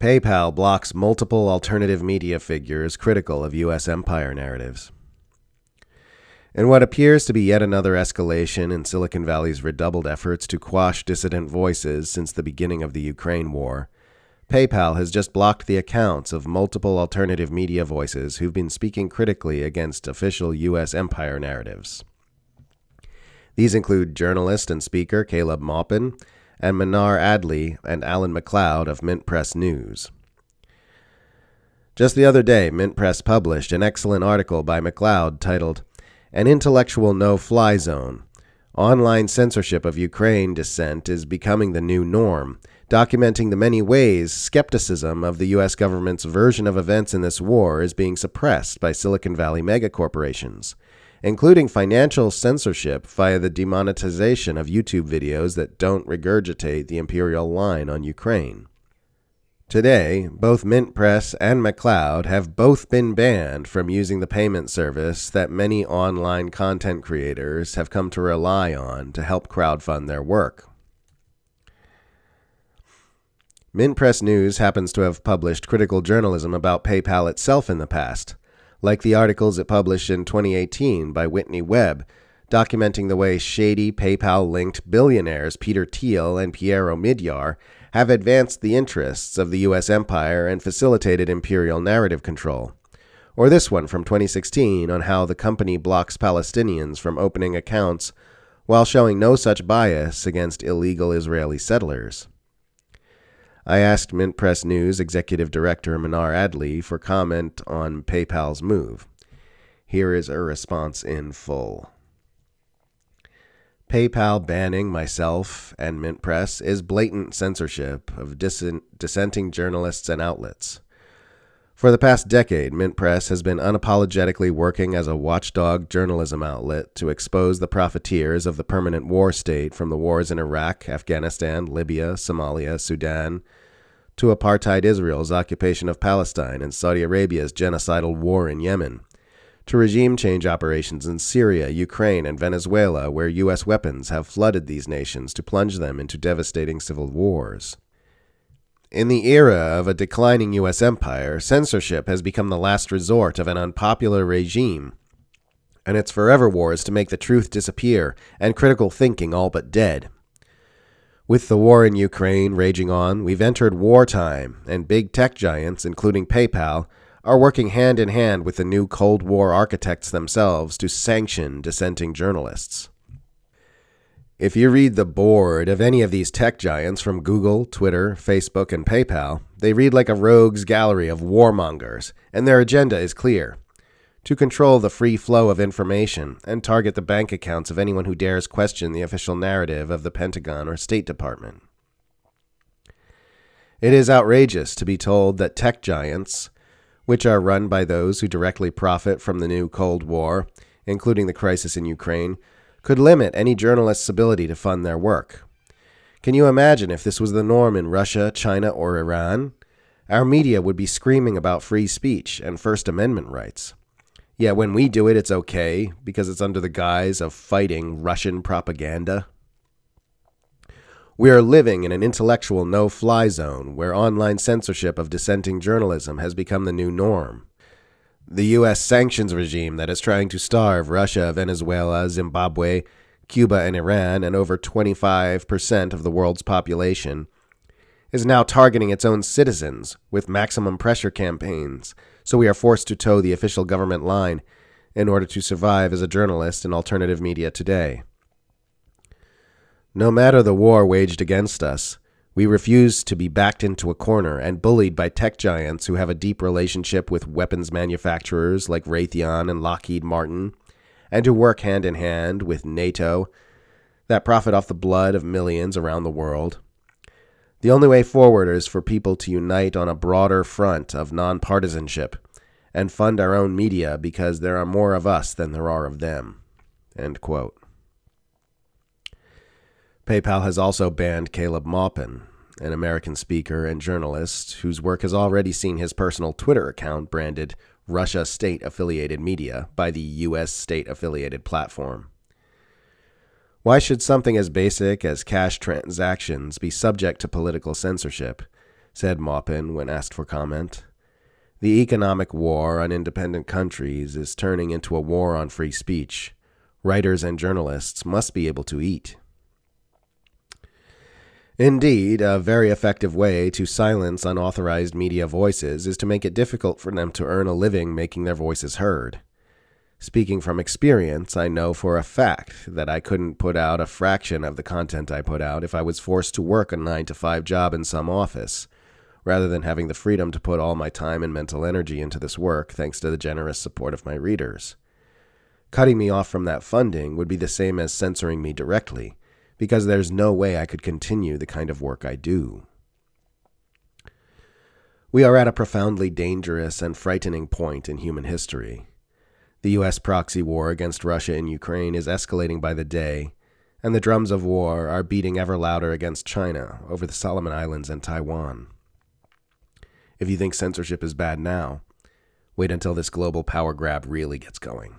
PayPal blocks multiple alternative media figures critical of U.S. empire narratives. In what appears to be yet another escalation in Silicon Valley's redoubled efforts to quash dissident voices since the beginning of the Ukraine war, PayPal has just blocked the accounts of multiple alternative media voices who've been speaking critically against official U.S. empire narratives. These include journalist and speaker Caleb Maupin and Mnar Adley and Alan MacLeod of MintPress News. Just the other day, MintPress published an excellent article by MacLeod titled an intellectual no fly zone. Online censorship of Ukraine dissent is becoming the new norm, documenting the many ways skepticism of the U.S. government's version of events in this war is being suppressed by Silicon Valley megacorporations, including financial censorship via the demonetization of YouTube videos that don't regurgitate the imperial line on Ukraine. Today, both MintPress and MacLeod have both been banned from using the payment service that many online content creators have come to rely on to help crowdfund their work. MintPress News happens to have published critical journalism about PayPal itself in the past, like the articles it published in 2018 by Whitney Webb, documenting the way shady PayPal linked billionaires Peter Thiel and Pierre Omidyar have advanced the interests of the U.S. empire and facilitated imperial narrative control. Or this one from 2016 on how the company blocks Palestinians from opening accounts while showing no such bias against illegal Israeli settlers. I asked MintPress News executive director Mnar Adley for comment on PayPal's move. Here is a response in full. PayPal banning myself and MintPress is blatant censorship of dissenting journalists and outlets. For the past decade, MintPress has been unapologetically working as a watchdog journalism outlet to expose the profiteers of the permanent war state from the wars in Iraq, Afghanistan, Libya, Somalia, Sudan, to apartheid Israel's occupation of Palestine and Saudi Arabia's genocidal war in Yemen to regime change operations in Syria, Ukraine, and Venezuela, where U.S. weapons have flooded these nations to plunge them into devastating civil wars. In the era of a declining U.S. empire, censorship has become the last resort of an unpopular regime, and its forever wars to make the truth disappear and critical thinking all but dead. With the war in Ukraine raging on, we've entered wartime, and big tech giants, including PayPal, are working hand in hand with the new Cold War architects themselves to sanction dissenting journalists. If you read the board of any of these tech giants from Google, Twitter, Facebook, and PayPal, they read like a rogues gallery of warmongers, and their agenda is clear to control the free flow of information and target the bank accounts of anyone who dares question the official narrative of the Pentagon or State Department. It is outrageous to be told that tech giants, which are run by those who directly profit from the new Cold War, including the crisis in Ukraine, could limit any journalist's ability to fund their work. Can you imagine if this was the norm in Russia, China, or Iran? Our media would be screaming about free speech and First Amendment rights. Yet when we do it, it's okay because it's under the guise of fighting Russian propaganda. We are living in an intellectual no fly zone where online censorship of dissenting journalism has become the new norm. The U.S. sanctions regime that is trying to starve Russia, Venezuela, Zimbabwe, Cuba, and Iran, and over 25% of the world's population, is now targeting its own citizens with maximum pressure campaigns, so we are forced to toe the official government line in order to survive as a journalist in alternative media today. No matter the war waged against us, we refuse to be backed into a corner and bullied by tech giants who have a deep relationship with weapons manufacturers like Raytheon and Lockheed Martin, and who work hand in hand with NATO that profit off the blood of millions around the world. The only way forward is for people to unite on a broader front of nonpartisanship and fund our own media because there are more of us than there are of them. End quote. PayPal has also banned Caleb Maupin, an American speaker and journalist whose work has already seen his personal Twitter account branded Russia state affiliated media by the U.S. state affiliated platform. Why should something as basic as cash transactions be subject to political censorship, said Maupin when asked for comment. The economic war on independent countries is turning into a war on free speech. Writers and journalists must be able to eat. Indeed, a very effective way to silence unauthorized media voices is to make it difficult for them to earn a living making their voices heard. Speaking from experience, I know for a fact that I couldn't put out a fraction of the content I put out if I was forced to work a 9 to 5 job in some office, rather than having the freedom to put all my time and mental energy into this work thanks to the generous support of my readers. Cutting me off from that funding would be the same as censoring me directly because there's no way I could continue the kind of work I do. We are at a profoundly dangerous and frightening point in human history. The U.S. proxy war against Russia in Ukraine is escalating by the day, and the drums of war are beating ever louder against China over the Solomon Islands and Taiwan. If you think censorship is bad now, wait until this global power grab really gets going.